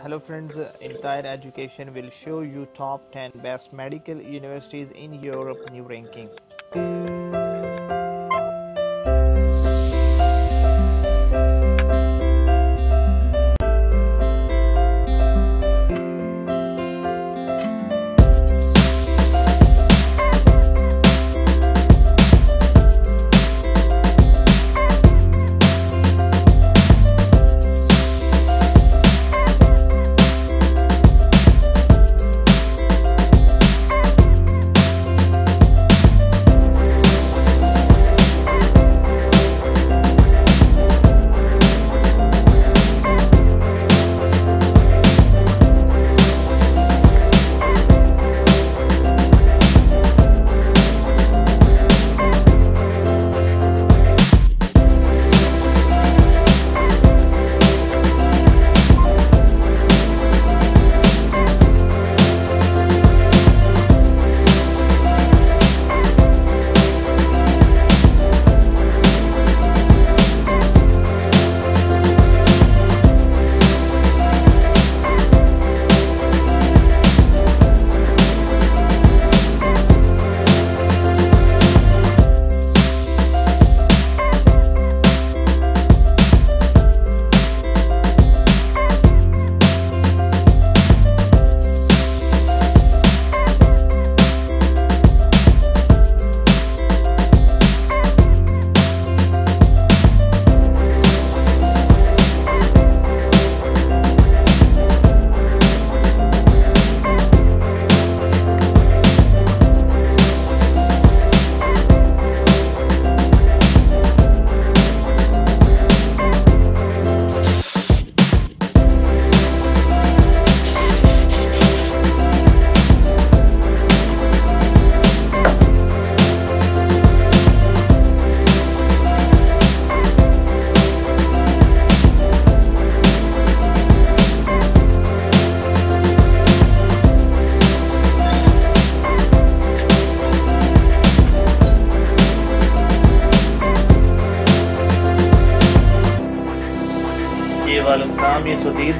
Hello friends, Entire Education will show you top 10 best medical universities in Europe new ranking.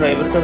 Driver का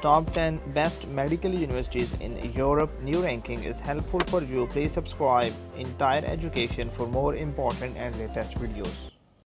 top 10 best medical universities in Europe new ranking is helpful for you. Please subscribe Entire Education for more important and latest videos.